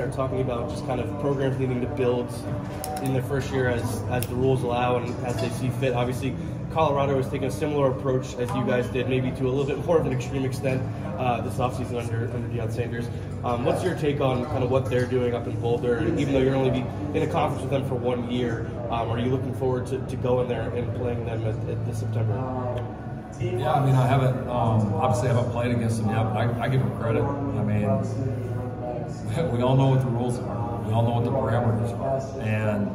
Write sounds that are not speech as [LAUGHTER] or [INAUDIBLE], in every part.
are talking about just kind of programs needing to build in their first year as as the rules allow and as they see fit. Obviously, Colorado is taking a similar approach as you guys did, maybe to a little bit more of an extreme extent uh, this offseason under under Deion Sanders. Um, what's your take on kind of what they're doing up in Boulder? And even though you're only be in a conference with them for one year, um, are you looking forward to, to going there and playing them at, at this September? Yeah, I mean, I haven't um, obviously I haven't played against them yet, but I, I give them credit. I mean [LAUGHS] we all know what the rules are. We all know what the parameters are. And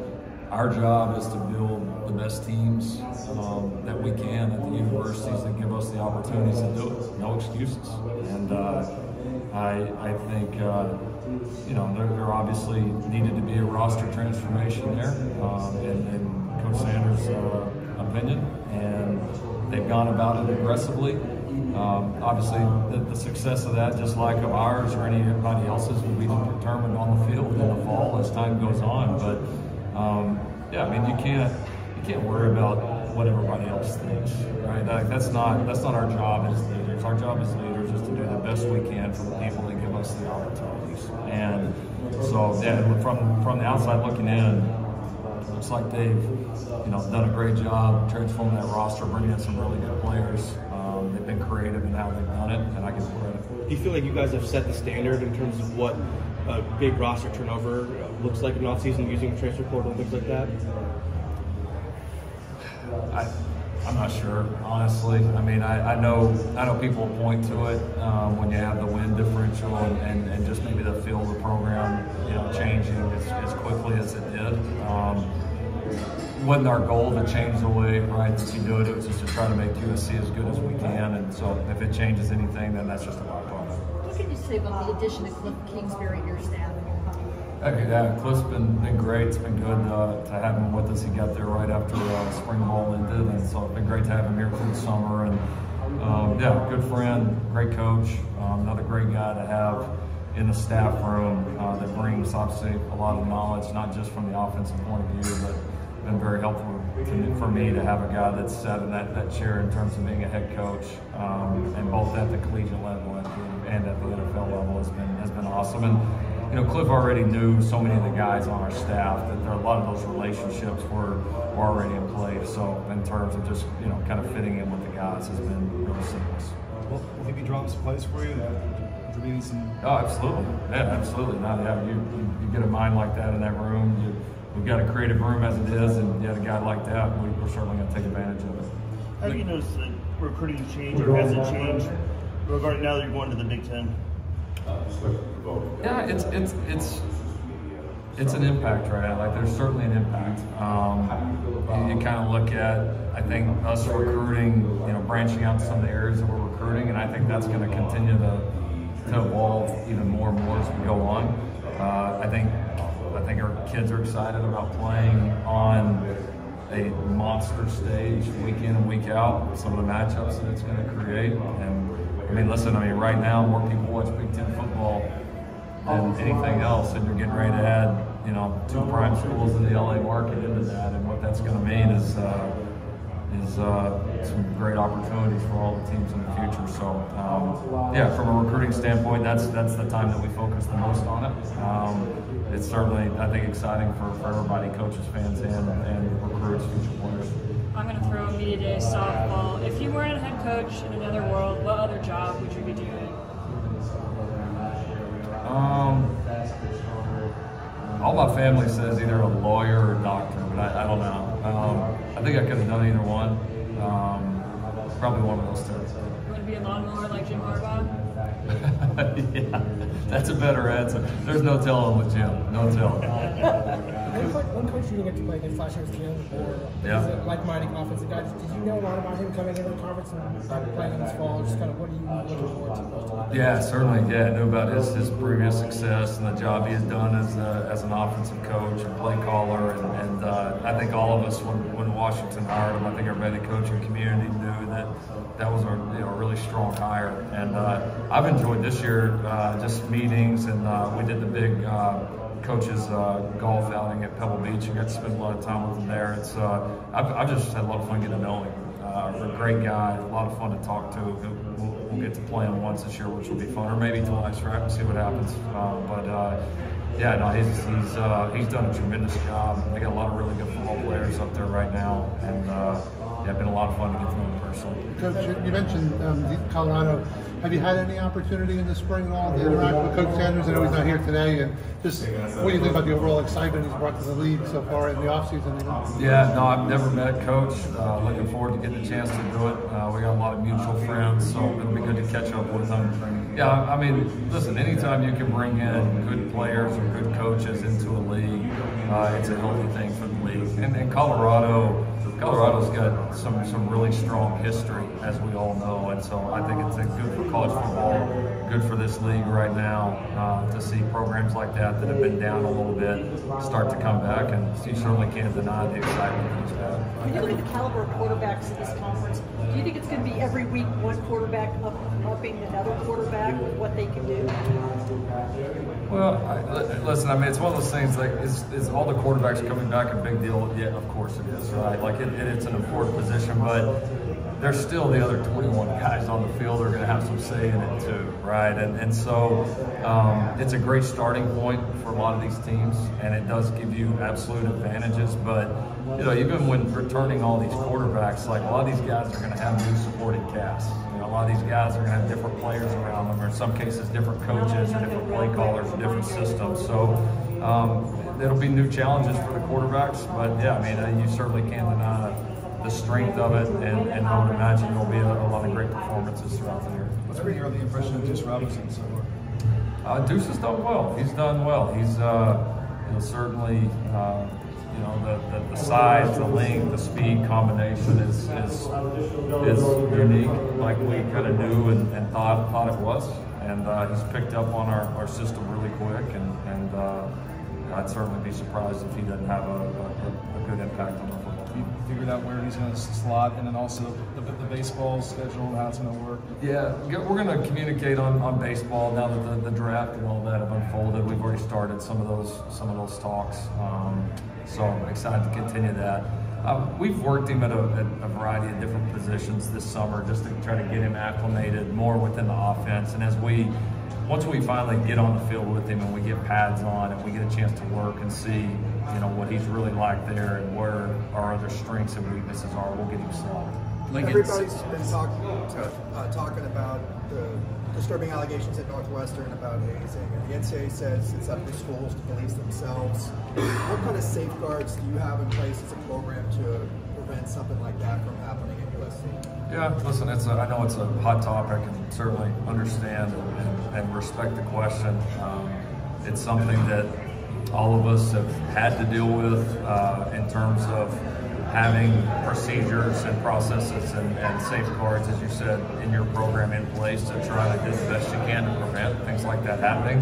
our job is to build the best teams um, that we can at the universities that give us the opportunities to do it. No excuses. And uh, I, I think, uh, you know, there, there, obviously needed to be a roster transformation there um, in, in Coach Sanders' uh, opinion. And they've gone about it aggressively. Um, obviously, the, the, success of that, just like of ours or anybody else's, will be determined on the field in the fall as time goes on. But um, yeah, I mean, you can't you can't worry about what everybody else thinks, right? Like, that's not that's not our job as leaders. Our job as leaders is to do the best we can for the people that give us the opportunities. And so, yeah, from from the outside looking in, looks like they've you know done a great job transforming that roster, bringing in some really good players. Been creative in how they've done it, and I give them credit. Do you feel like you guys have set the standard in terms of what a big roster turnover looks like in offseason using the transfer portal and things like that? I, I'm not sure, honestly. I mean, I, I know I know people point to it um, when you have the win differential and, and, and, just maybe the feel of the program, you know, changing as, as quickly as it did. Um, wasn't our goal to change the way right that you do it. It was just to try to make USC as good as we can. And so if it changes anything, then that's just a byproduct. What can you say about the addition of Cliff Kingsbury to your staff? Okay, yeah, Cliff's been, been great. It's been good uh, to have him with us. He got there right after uh, spring ball ended, and so it's been great to have him here through the summer. And um, yeah, good friend, great coach, um, another great guy to have in the staff room uh, that brings obviously a lot of knowledge, not just from the offensive point of view, but been very helpful to, for me to have a guy that's sat in that, that chair in terms of being a head coach, um, and both at the collegiate level and at the NFL level has been has been awesome. And you know, Cliff already knew so many of the guys on our staff that there are a lot of those relationships were, were already in place. So in terms of just you know kind of fitting in with the guys has been really seamless. Well, will he be drawing some plays for you? Some. Oh, absolutely. Yeah, absolutely. Now, yeah, you, you, you get a mind like that in that room. You, we've got a creative room as it is, and you had a guy like that, we, are certainly going to take advantage of it. Have you noticed that recruiting change, or has it changed regarding now that you're going to the Big Ten? Yeah, it's it's it's it's an impact right now. Like there's certainly an impact. Um, you, you kind of look at, I think us recruiting, you know, branching out to some of the areas that we're recruiting, and I think that's going to continue to to evolve even more and more as we go on. Uh, I think I think our kids are excited about playing on a monster stage week in and week out. with Some of the matchups that it's going to create, and I mean, listen, I mean, right now more people watch Big Ten football than anything else, and you're getting ready to add, you know, two prime schools in the LA market into that, and what that's going to mean is. Uh, is uh, some great opportunities for all the teams in the future. So, um, yeah, from a recruiting standpoint, that's that's the time that we focus the most on it. Um, it's certainly, I think, exciting for, for everybody, coaches, fans, and, and recruits, future players. I'm going to throw a media day softball. If you weren't a head coach in another world, what other job would you be doing? Um, all my family says either a lawyer or a doctor, but I, I don't know. Um, I think I could have done either one. Um, probably one of those two. You want to be a lawnmower like Jim Harbaugh? [LAUGHS] yeah, that's a better answer. There's no telling with Jim. No telling. one coach you didn't get to play against last year was Kalen DeBoer. Yeah. He's a like-minded offensive guy. Did you know a lot about him coming into the conference and playing this fall? Just kind of what are you looking forward to? Yeah, certainly. Yeah, I knew about his, his previous success and the job he has done as, a, as an offensive coach and play caller. And, and uh, I think all of us, when, when Washington hired him, I think our Betty coaching community knew that that was a you know, really strong hire. And uh, I've enjoyed this year uh, just meetings, and uh, we did the big uh, coaches uh, golf outing at Pebble Beach. I got to spend a lot of time with him there. It's uh, I've, I've, just had a lot of fun getting to know him. A great guy, a lot of fun to talk to. We'll, we'll, get to play him once this year, which will be fun, or maybe twice, right? We'll see what happens. But yeah, no, he's he's he's done a tremendous job. They got a lot of really good football players up there right now, and yeah, it's been a lot of fun to get to know him personally. Coach, you- mentioned um, Colorado. Have you had any opportunity in the spring at all to interact with Coach Sanders? I know he's not here today, and just what do you think about the overall excitement he's brought to the league so far in the offseason? Yeah, no, I've never met Coach. Uh, looking forward to getting a chance to do it. Uh, we got a lot of mutual friends, so it'll be good to catch up with them. Yeah, I mean, listen, anytime you can bring in good players or good coaches into a league, uh, it's a healthy thing for the league. And, and Colorado, Colorado's got some some really strong history, as we all know, and so I think it's good for college football, good for this league right now uh, to see programs like that that have been down a little bit start to come back, and you certainly can't deny the excitement that he's had. When you look at the caliber of quarterbacks in this conference, do you think it's going to be every week one quarterback up, upping another quarterback with what they can do? Well, listen, I mean, it's one of those things like, is, is all the quarterbacks coming back a big deal? Yeah, of course it is, right? Like, it, it, it's an important position, but there's still the other 21 guys on the field are going to have some say in it too, right? And, and so um, it's a great starting point for a lot of these teams, and it does give you absolute advantages. But, you know, even when returning all these quarterbacks, like a lot of these guys are going to have new supporting casts. You know, a lot of these guys are going to have different players around them, or in some cases, different coaches, or different play callers, or different systems. So um, it'll be new challenges for the quarterbacks. But yeah, I mean, uh, you certainly can't deny the strength of it, and, and I would imagine there'll be a, a lot of great performances throughout the year. What's been your early impression of Deuce Robinson so far? Uh, Deuce has done well. He's done well. He's uh, you know, certainly uh, you know the, the, the size, the length, the speed combination is is, is unique, like we kind of knew and, and thought thought it was. And uh, he's picked up on our, our system really quick, and and uh, I'd certainly be surprised if he doesn't have a, a, a good impact on the football. Figured out where he's going to slot, and then also the, the baseball schedule, and how it's going to work. Yeah, we're going to communicate on, on baseball now that the, the draft and all that have unfolded. We've already started some of those some of those talks, um, so I'm excited to continue that. Uh, we've worked him at a, at a variety of different positions this summer just to try to get him acclimated more within the offense. And as we once we finally get on the field with him and we get pads on and we get a chance to work and see, you know, what he's really like there and where our other strengths and weaknesses are, we'll get him slotted. Everybody's been talk, uh, talking about the disturbing allegations at Northwestern about hazing, and the NCAA says it's up to schools to police themselves. What kind of safeguards do you have in place as a program to prevent something like that from happening at USC? Yeah, listen, it's a, I know it's a hot topic and certainly understand and, and, and respect the question. Um, it's something that all of us have had to deal with uh, in terms of having procedures and processes and, and safeguards, as you said, in your program in place to try to do the best you can to prevent things like that happening.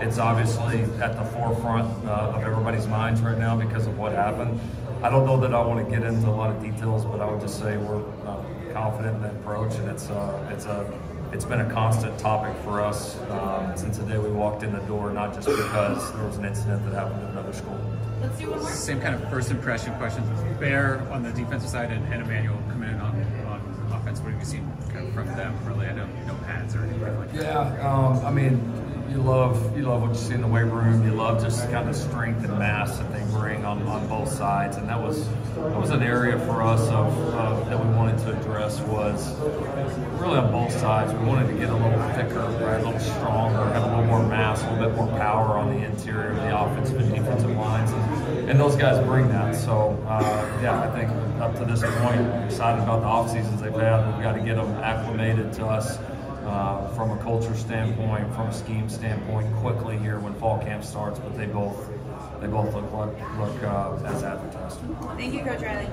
It's obviously at the forefront uh, of everybody's minds right now because of what happened. I don't know that I want to get into a lot of details, but I would just say we're uh, confident in that approach, and it's uh, it's a it's been a constant topic for us um, since the day we walked in the door. Not just because there was an incident that happened at another school. Let's do one more. Same kind of first impression questions. with Bear on the defensive side and, and Emmanuel coming in on, on offense. What have you seen kind of from them? Really, I know no pads or anything like that. Yeah, um, I mean, you love you love what you see in the weight room. You love just kind of strength and mass that they bring on, on both sides, and that was that was an area for us of, of that we wanted to address was really on both sides. We wanted to get a little thicker, right, a little stronger, have a little more mass, a little bit more power on the interior of the offensive and defensive lines, and, and those guys bring that. So uh, yeah, I think up to this point, excited about the off seasons they've had. We've got to get them acclimated to us uh, from a culture standpoint, from a scheme standpoint, quickly here when fall camp starts. But they both they both look like look uh, as advertised. Thank you, Coach Riley.